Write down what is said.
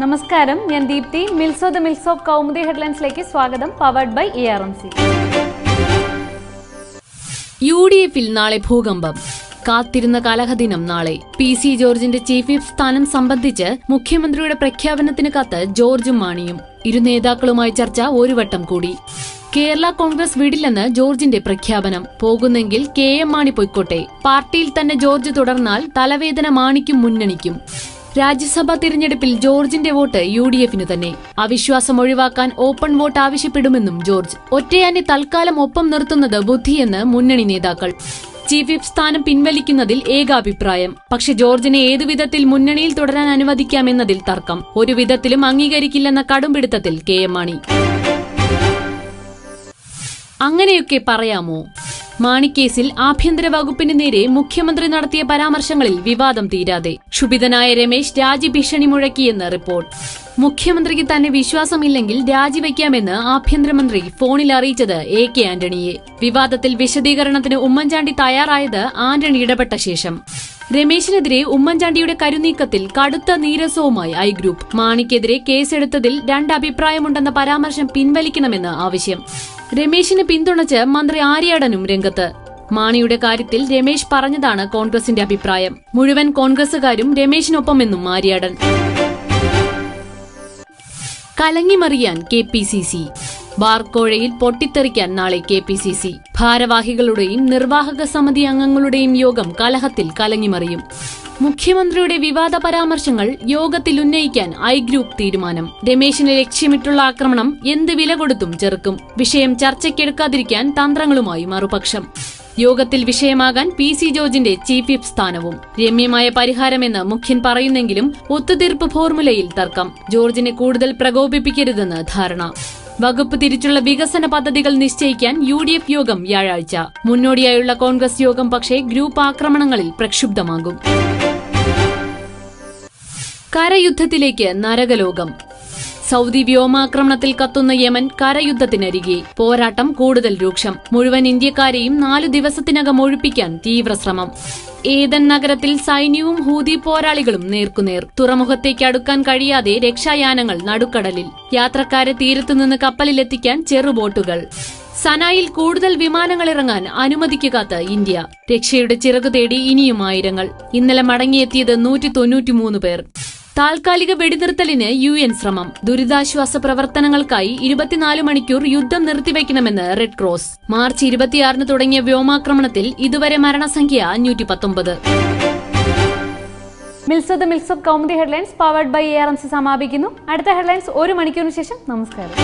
നമസ്കാരം. ഞാൻ ദീപ്തി. മിൽസോ ദ മിൽസ് കൗമുദി ഹെഡ്ലൈൻസിലേക്ക് സ്വാഗതം. Powered by A R M C U D എഫിൽ നാളെ ഭൂകമ്പം. കാത്തിരുന്ന കലഹദിനം നാളെ. പി സി ജോർജിന്റെ ചീഫ് വിപ്പ് സ്ഥാനം സംബന്ധിച്ച് മുഖ്യമന്ത്രിയുടെ പ്രഖ്യാപനത്തിന് കത്ത് ജോർജും മാണിയും. ഇരു നേതാക്കളുമായി ചർച്ച ഒരു വട്ടം കൂടി. കേരള കോൺഗ്രസ് വിടില്ലെന്ന് ജോർജിന്റെ പ്രഖ്യാപനം. പോകുന്നെങ്കിൽ കെ എം മാണി പൊയ്ക്കോട്ടെ. പാർട്ടിയിൽ തന്നെ ജോർജ് തുടർന്നാൽ തലവേദന മാണിക്കും മുന്നണിക്കും. രാജ്യസഭാ തിരഞ്ഞെടുപ്പിൽ ജോർജിന്റെ വോട്ട് യു ഡി എഫിനു തന്നെ. അവിശ്വാസം ഒഴിവാക്കാൻ ഓപ്പൺ വോട്ട് ആവശ്യപ്പെടുമെന്നും ജോർജ്. ഒറ്റയാനെ തൽക്കാലം ഒപ്പം നിർത്തുന്നത് ബുദ്ധിയെന്ന് മുന്നണി നേതാക്കൾ. ചീഫ് വിപ്പ് സ്ഥാനം പിൻവലിക്കുന്നതിൽ ഏകാഭിപ്രായം. പക്ഷെ ജോർജിനെ ഏതു വിധത്തിൽ മുന്നണിയിൽ തുടരാൻ അനുവദിക്കാമെന്നതിൽ തർക്കം. ഒരു വിധത്തിലും അംഗീകരിക്കില്ലെന്ന കടുംപിടുത്തത്തിൽ കെ എം മാണി. അങ്ങനെയൊക്കെ പറയാമോ? മാണിക്കേസിൽ ആഭ്യന്തര വകുപ്പിന് നേരെ മുഖ്യമന്ത്രി നടത്തിയ പരാമർശങ്ങളിൽ വിവാദം തീരാതെ. ക്ഷുഭിതനായ രമേശ് രാജ്യഭീഷണി മുഴക്കിയെന്ന് റിപ്പോർട്ട്. മുഖ്യമന്ത്രിക്ക് തന്നെ വിശ്വാസമില്ലെങ്കിൽ രാജിവെക്കാമെന്ന് ആഭ്യന്തരമന്ത്രി ഫോണിൽ അറിയിച്ചത് എ കെ ആന്റണിയെ. വിവാദത്തിൽ വിശദീകരണത്തിന് ഉമ്മൻചാണ്ടി തയ്യാറായത് ആന്റണി ഇടപെട്ട ശേഷം. രമേശിനെതിരെ ഉമ്മൻചാണ്ടിയുടെ കരുനീക്കത്തിൽ കടുത്ത നീരസവുമായി ഐ ഗ്രൂപ്പ്. മാണിക്കെതിരെ കേസെടുത്തതിൽ രണ്ട് അഭിപ്രായമുണ്ടെന്ന പരാമർശം പിൻവലിക്കണമെന്ന് ആവശ്യം. രമേശിനെ പിന്തുണച്ച് മന്ത്രി ആര്യാടനും രംഗത്ത്. മാണിയുടെ കാര്യത്തിൽ രമേശ് പറഞ്ഞതാണ് കോൺഗ്രസിന്റെ അഭിപ്രായം. മുഴുവൻ കോൺഗ്രസുകാരും രമേശിനൊപ്പമെന്നും ആര്യാടൻ. കലങ്ങിമറിയാൻ കെ പി സി സി. ബാർക്കോഴയിൽ പൊട്ടിത്തെറിക്കാൻ നാളെ കെ പി സി സി. ഭാരവാഹികളുടെയും നിർവാഹക സമിതി അംഗങ്ങളുടെയും യോഗം കലഹത്തിൽ കലങ്ങിമറിയും. മുഖ്യമന്ത്രിയുടെ വിവാദ പരാമർശങ്ങൾ യോഗത്തിൽ ഉന്നയിക്കാൻ ഐ ഗ്രൂപ്പ് തീരുമാനം. രമേശിനെ ലക്ഷ്യമിട്ടുള്ള ആക്രമണം എന്ത് വില കൊടുത്തും ചെറുക്കും. വിഷയം ചർച്ചയ്ക്കെടുക്കാതിരിക്കാൻ തന്ത്രങ്ങളുമായി മറുപക്ഷം. യോഗത്തിൽ വിഷയമാകാൻ പി സി ജോർജിന്റെ ചീഫ് വിപ്പ് സ്ഥാനവും. രമ്യമായ പരിഹാരമെന്ന് മുഖ്യൻ പറയുന്നെങ്കിലും ഒത്തുതീർപ്പ് ഫോർമുലയിൽ തർക്കം. ജോർജിനെ കൂടുതൽ പ്രകോപിപ്പിക്കരുതെന്ന് ധാരണ. വകുപ്പ് തിരിച്ചുള്ള വികസന പദ്ധതികൾ നിശ്ചയിക്കാൻ യു ഡി എഫ് യോഗം വ്യാഴാഴ്ച. മുന്നോടിയായുള്ള കോൺഗ്രസ് യോഗം പക്ഷേ ഗ്രൂപ്പ് ആക്രമണങ്ങളിൽ പ്രക്ഷുബ്ധമാകും. കരയുദ്ധത്തിലേക്ക് നരകലോകം. സൗദി വ്യോമാക്രമണത്തിൽ കത്തുന്ന യമൻ കരയുദ്ധത്തിനരികെ. പോരാട്ടം കൂടുതൽ രൂക്ഷം. മുഴുവൻ ഇന്ത്യക്കാരെയും നാലു ദിവസത്തിനകം ഒഴിപ്പിക്കാൻ തീവ്രശ്രമം. ഏതൻ നഗരത്തിൽ സൈന്യവും ഹൂതി പോരാളികളും നേർക്കുനേർ. തുറമുഖത്തേക്ക് അടുക്കാൻ കഴിയാതെ രക്ഷായാനങ്ങൾ നടുക്കടലിൽ. യാത്രക്കാരെ തീരത്തുനിന്ന് കപ്പലിലെത്തിക്കാൻ ചെറുബോട്ടുകൾ. സനായിൽ കൂടുതൽ വിമാനങ്ങൾ ഇറങ്ങാൻ അനുമതിക്കാത്ത ഇന്ത്യ. രക്ഷയുടെ ചിറകു തേടി ഇനിയും ആയിരങ്ങൾ. ഇന്നലെ മടങ്ങിയെത്തിയത് നൂറ്റി തൊണ്ണൂറ്റിമൂന്ന് പേർ. താൽക്കാലിക വെടിനിർത്തലിന് യു എൻ ശ്രമം. ദുരിതാശ്വാസ പ്രവർത്തനങ്ങൾക്കായി ഇരുപത്തിനാല് മണിക്കൂർ യുദ്ധം നിർത്തിവെക്കണമെന്ന് റെഡ് ക്രോസ്. മാർച്ച് ഇരുപത്തിയാറിന് തുടങ്ങിയ വ്യോമാക്രമണത്തിൽ ഇതുവരെ മരണസംഖ്യ അഞ്ഞൂറ്റി പത്തൊമ്പത് മിൽസത് മിൽസത് Kaumudi headlines powered by A R M C സമാപിക്കുന്നു. അടുത്ത ഹെഡ്ലൈൻസ് ഒരു മണിക്കൂറിന് ശേഷം. നമസ്കാരം.